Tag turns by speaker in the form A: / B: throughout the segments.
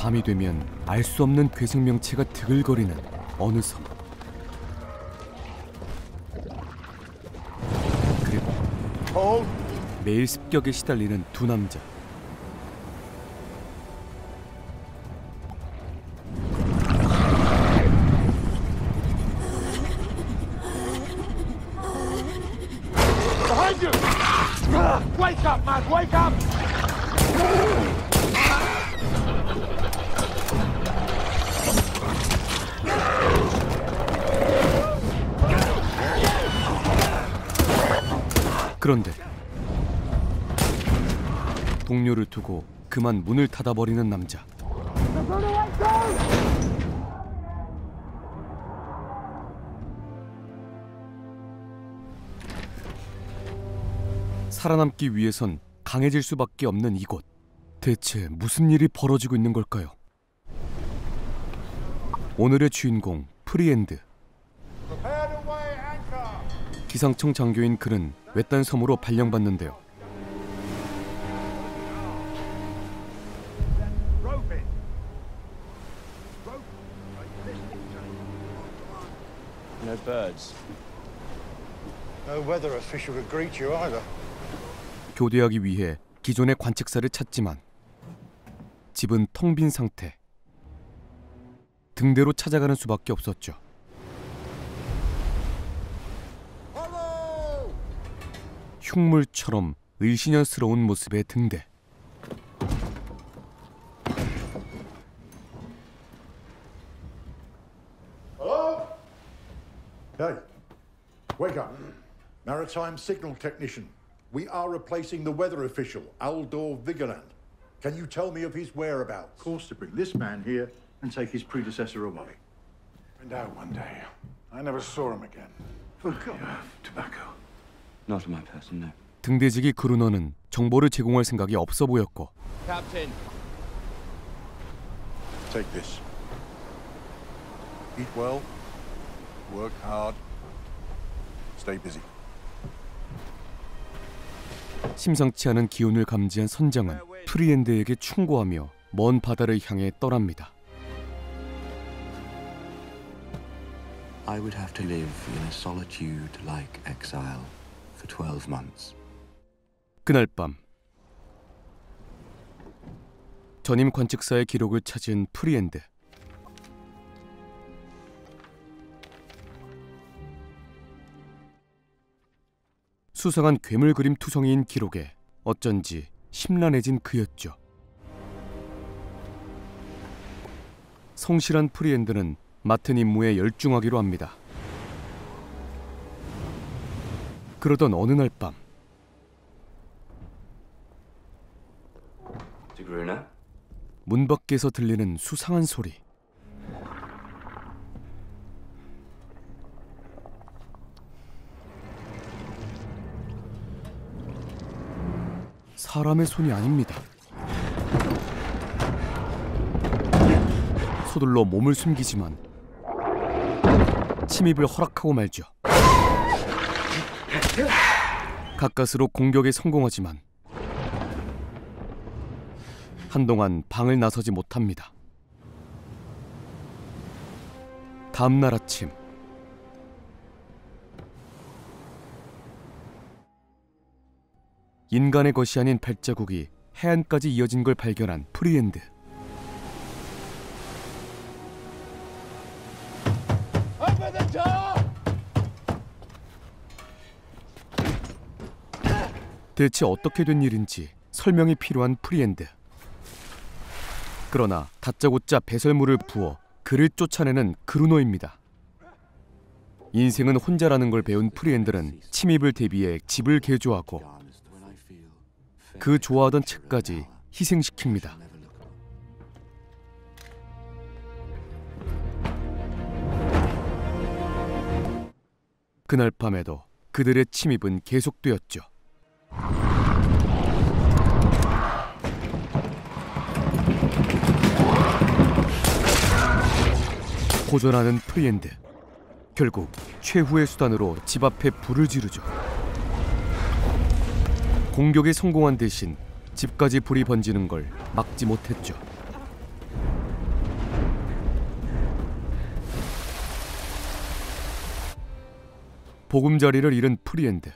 A: 밤이 되면 알 수 없는 괴생명체가 드글거리는 어느 섬. 그리고
B: Hold.
A: 매일 습격에 시달리는 두 남자. 그런데 동료를 두고 그만 문을 닫아버리는 남자. 살아남기 위해선 강해질 수밖에 없는 이곳. 대체 무슨 일이 벌어지고 있는 걸까요? 오늘의 주인공 프리엔드. 기상청 장교인 그는 외딴 섬으로 발령받는데요.
B: Rope it!
C: No birds.
B: No weather official to greet you either.
A: 교대하기 위해 기존의 관측사를 찾지만 집은 텅 빈 상태. 등대로 찾아가는 수밖에 없었죠. 흉물처럼 을신연스러운 모습의 등대.
B: Hello? Hey, wake up. Maritime signal technician. We are replacing the weather official, Aldor Vigeland. Can you tell me of his whereabouts?
D: course to bring this man here and take his predecessor away.
B: Went out one day. I never saw him again.
D: For God, tobacco.
A: 등대지기 그루너는 정보를 제공할 생각이 없어 보였고
C: Captain.
B: Take this. Eat well, work hard, stay busy.
A: 심상치 않은 기운을 감지한 선장은 프리엔드에게 충고하며 먼 바다를 향해 떠납니다.
E: I would have to live in a solitude like exile for 12 months.
A: 그날 밤 전임 관측사의 기록을 찾은 프리엔드 수상한 괴물 그림 투성이인 기록에 어쩐지 심란해진 그였죠. 성실한 프리엔드는 맡은 임무에 열중하기로 합니다. 그러던 어느 날 밤? 문 밖에서 들리는 수상한 소리. 사람의 손이 아닙니다. 서둘러 몸을 숨기지만 침입을 허락하고 말죠. 가까스로 공격에 성공하지만 한동안 방을 나서지 못합니다. 다음 날 아침 인간의 것이 아닌 발자국이 해안까지 이어진 걸 발견한 프리엔드. 대체 어떻게 된 일인지 설명이 필요한 프리엔드. 그러나 다짜고짜 배설물을 부어 그를 쫓아내는 그루노입니다. 인생은 혼자라는 걸 배운 프리엔드는 침입을 대비해 집을 개조하고 그 좋아하던 책까지 희생시킵니다. 그날 밤에도 그들의 침입은 계속되었죠. 고전하는 프리엔드 결국 최후의 수단으로 집 앞에 불을 지르죠. 공격에 성공한 대신 집까지 불이 번지는 걸 막지 못했죠. 보금자리를 잃은 프리엔드.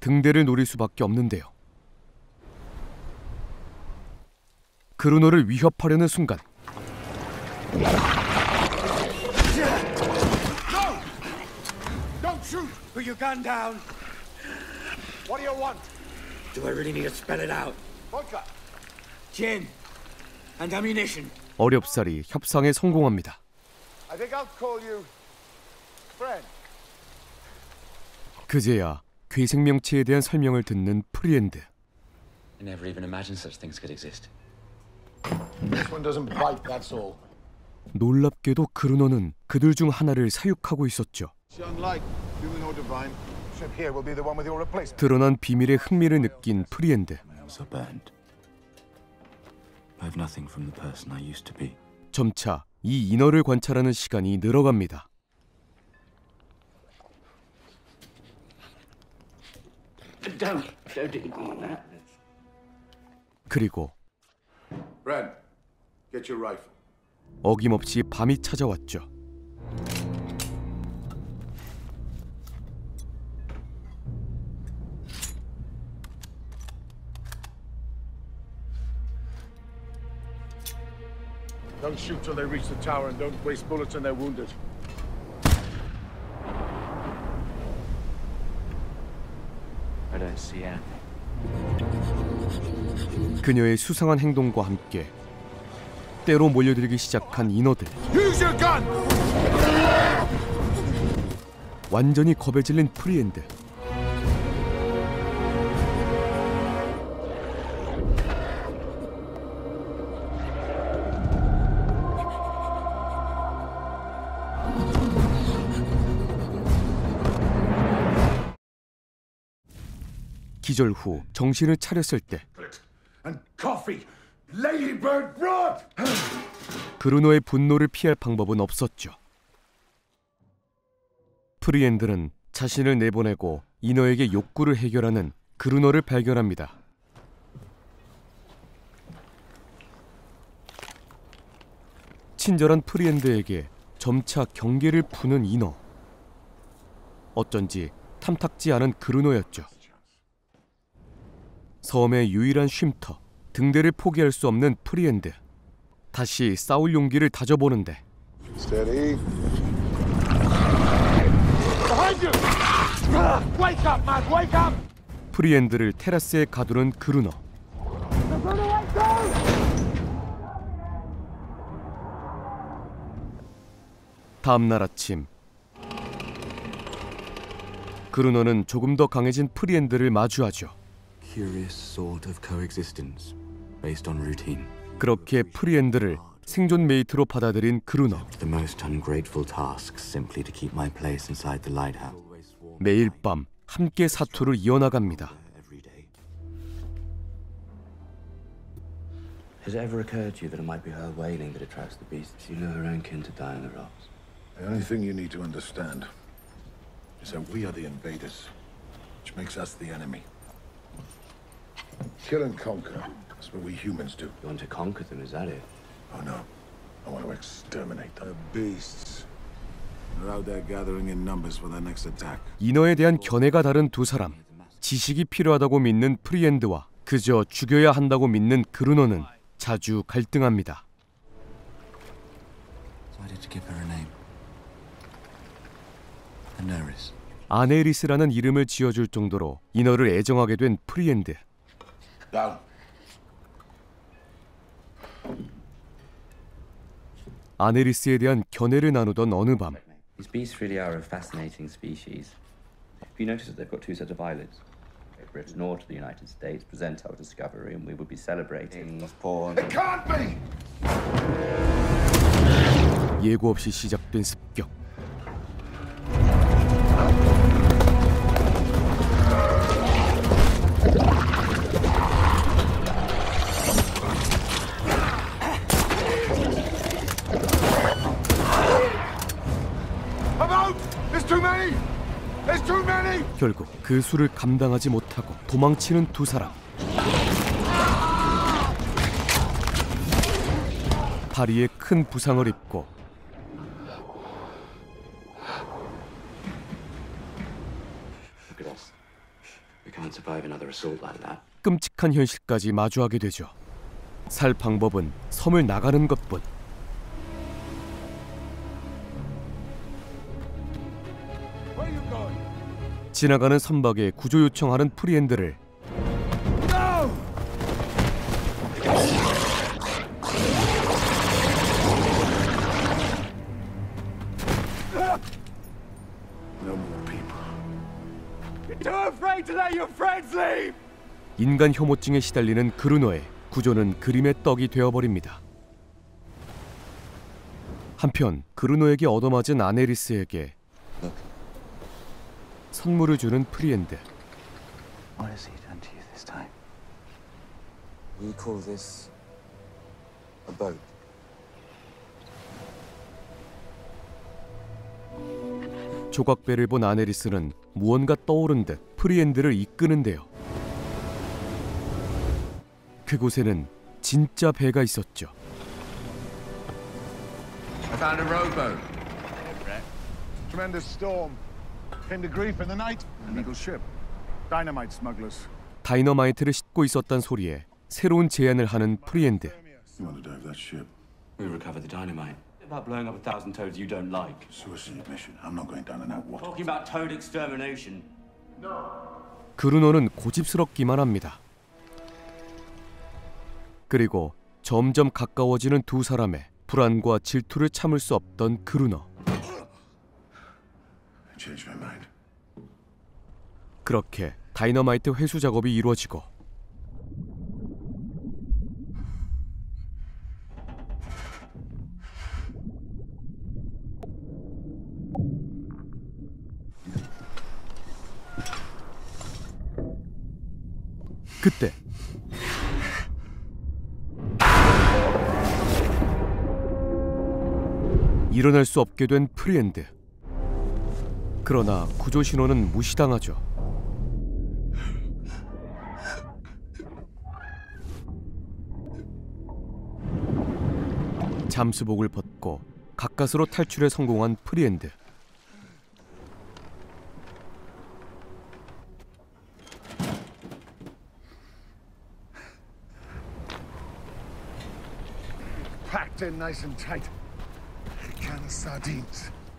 A: 등대를 노릴 수밖에 없는데요. 그루노를 위협하려는 순간. 어렵사리 협상에 성공합니다. 그제야 괴생명체에 대한 설명을 듣는 프리엔드. 놀랍게도 그루노는 그들 중 하나를 사육하고 있었죠. 드러난 비밀에 흥미를 느낀 프리엔드. 점차 이 인어를 관찰하는 시간이 늘어갑니다.
F: Don't, don't do that.
A: 그리고. 어김없이 밤이 찾아왔죠.
G: Don't shoot till they reach the tower and don't waste bullets on their wounded.
C: I don't see anything.
A: 그녀의 수상한 행동과 함께 때로 몰려들기 시작한 인어들. 완전히 겁에 질린 프리엔드. 기절 후 정신을 차렸을 때 그루너의 분노를 피할 방법은 없었죠. 프리엔드는 자신을 내보내고 인어에게 욕구를 해결하는 그루너를 발견합니다. 친절한 프리엔드에게 점차 경계를 푸는 인어. 어쩐지 탐탁지 않은 그루너였죠. 섬의 유일한 쉼터, 등대를 포기할 수 없는 프리엔드. 다시 싸울 용기를 다져보는데
G: Steady. Behind you! Ah, Wake up, man! Wake up!
A: 프리엔드를 테라스에 가두는 그루너. 다음 날 아침 그루너는 조금 더 강해진 프리엔드를 마주하죠.
E: Curious sort of coexistence.
A: 그렇게 프리엔드를 생존 메이트로 받아들인 그루너.
E: The most ungrateful tasks simply to keep my place inside the lighthouse.
A: 매일 밤 함께 사투를 이어나갑니다.
E: Every day.
F: Has it ever occurred to you that it might be her wailing that attracts the beasts? She knew her own kin to die on the rocks.
B: The only thing you need to understand is that we are the invaders, which makes us the enemy. Kill and conquer. That's what we humans do.
F: You want to conquer them, is that it?
B: Oh no. I want to exterminate them.
H: The beasts. They're out there gathering in numbers for their next attack.
A: 인어에 대한 견해가 다른 두 사람. 지식이 필요하다고 믿는 프리엔드와 그저 죽여야 한다고 믿는 그루너는 자주 갈등합니다.
E: Decided to give her a name. Aneris.
A: 아네리스라는 이름을 지어줄 정도로 인어를 애정하게 된 프리엔드. 아네리스에 대한 견해를 나누던 어느 밤
I: These beasts really are a fascinating species. If you notice that they've got two sets of eyelids, Britain or to the United States, present our discovery, and we would be celebrating.
B: It can't be!
A: 예고 없이 시작된 습격. 결국 그 수를 감당하지 못하고 도망치는 두 사람. 다리에 큰 부상을 입고 끔찍한 현실까지 마주하게 되죠. 살 방법은 섬을 나가는 것뿐. 지나가는 선박에 구조 요청하는 프리엔드를. 인간 혐오증에 시달리는 그루너의 구조는 그림의 떡이 되어버립니다. 한편 그루너에게 얻어맞은 아네리스에게 선물을 주는 프리엔드.
C: What has he done to you this time?
E: We call this a boat.
A: 조각배를 본 아네리스는 무언가 떠오른 듯 프리엔드를 이끄는데요. 그곳에는 진짜 배가 있었죠.
G: I found a rowboat. Tremendous storm. Came to grief in the night.
D: An eagle ship. Dynamite smugglers.
A: 다이너마이트를 싣고 있었단 소리에 새로운 제안을 하는 프리엔드.
H: You want to dive that ship?
F: We recover the dynamite. About blowing up a thousand toads you don't like.
H: Suicide mission. I'm not going down in that water.
F: Talking about toad extermination.
A: 그루노는 고집스럽기만 합니다. 그리고 점점 가까워지는 두 사람의 불안과 질투를 참을 수 없던 그루노. 그렇게 다이너마이트 회수 작업이 이루어지고 그때 일어날 수 없게 된 프리엔드. 그러나 구조 신호는 무시당하죠. 잠수복을 벗고 가까스로 탈출에 성공한 프리엔드.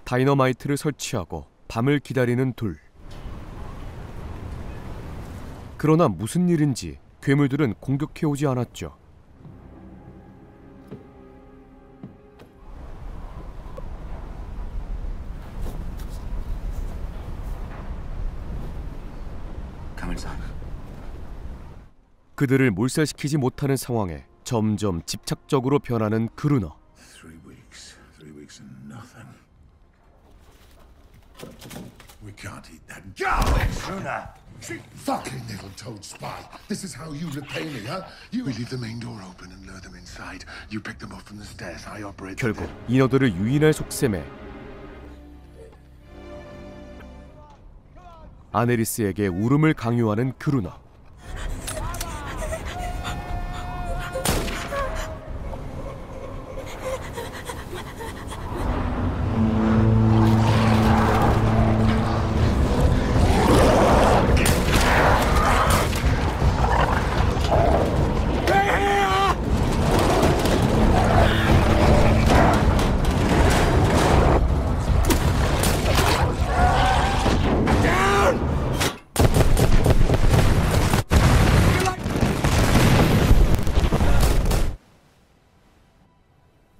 A: 다이너마이트를 설치하고 밤을 기다리는 둘. 그러나 무슨 일인지 괴물들은 공격해 오지 않았죠. 그들을 몰살시키지 못하는 상황에 점점 집착적으로 변하는 그루너.
H: We can't eat that.
G: Fucking little toad spy. This is how you repay me, huh? You
H: We leave the main door open and lure them inside. You pick them up from the stairs. I operate.
A: 결국 인어들을 유인할 속셈에 아네리스에게 울음을 강요하는 그루너.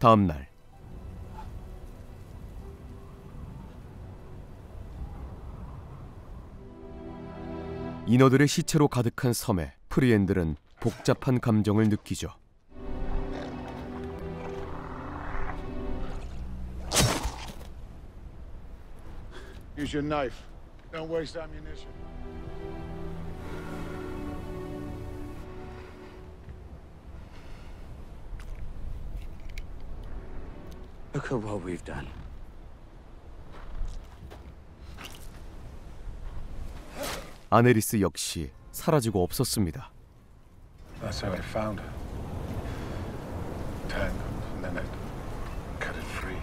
A: 다음 날 인어들의 시체로 가득한 섬에 프리엔들은 복잡한 감정을 느끼죠.
F: Look at what we've done.
A: 아네리스 역시 사라지고 없었습니다.
D: That's how I found her. Tangled, and then I cut it free.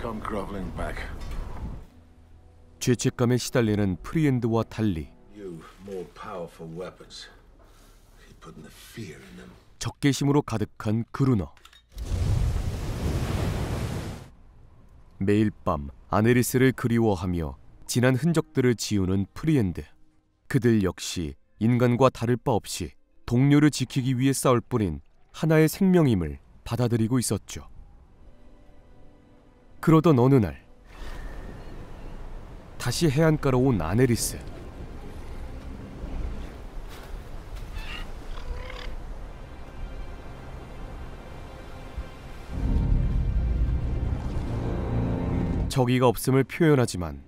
H: Come groveling back.
A: 죄책감에 시달리는 프리엔드와 달리
H: You. More powerful weapons. Keep putting the fear in them.
A: 적개심으로 가득한 그루너. 매일 밤 아네리스를 그리워하며 지난 흔적들을 지우는 프리엔드. 그들 역시 인간과 다를 바 없이 동료를 지키기 위해 싸울 뿐인 하나의 생명임을 받아들이고 있었죠. 그러던 어느 날 다시 해안가로 온 아네리스. 적이가 없음을 표현하지만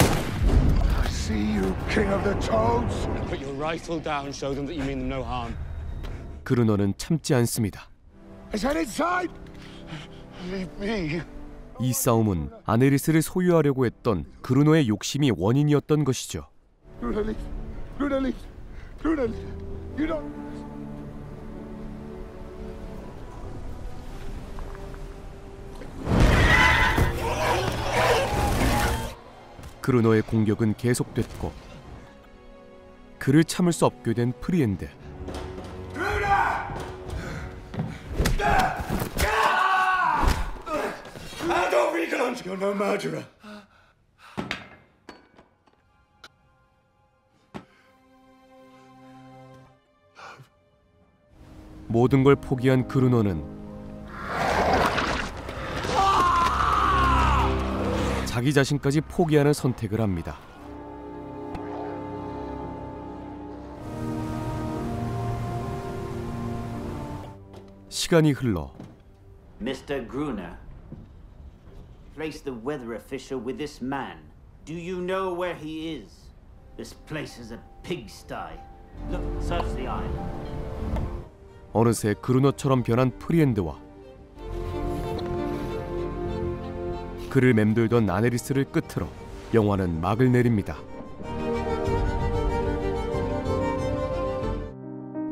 G: I see you, King of the Toads.
J: Put your rifle down, show them that you mean them no harm.
A: 그루너는 참지 않습니다.
G: Is that inside? Leave me.
A: 이 싸움은 아네리스를 소유하려고 했던 그루노의 욕심이 원인이었던 것이죠.
G: Brunelli. Brunelli. Brunelli. You don't.
A: 그루 노의 공격은 계속됐고 그를 참을 수 없게 된
G: murderer.
A: 모든 걸 포기한 그루노는 자기 자신까지 포기하는 선택을 합니다. 시간이 흘러
K: Mr. Gruner, place the weather official with this man. Do you know where he is? This place is a pigsty. Look, search the island.
A: 어느새 그루너처럼 변한 프리엔드와 그를 맴돌던 아네리스를 끝으로 영화는 막을 내립니다.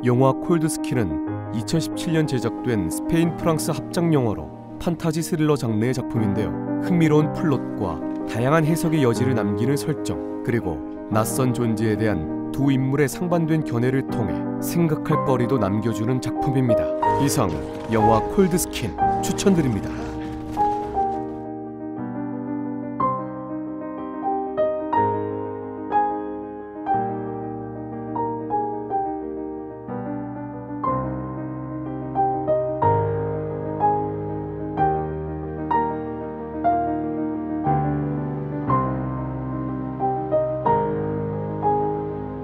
A: 영화 콜드 스킨은 2017년 제작된 스페인 프랑스 합작 영화로 판타지 스릴러 장르의 작품인데요. 흥미로운 플롯과 다양한 해석의 여지를 남기는 설정, 그리고 낯선 존재에 대한 두 인물의 상반된 견해를 통해 생각할 거리도 남겨주는 작품입니다. 이상 영화 콜드스킨 추천드립니다.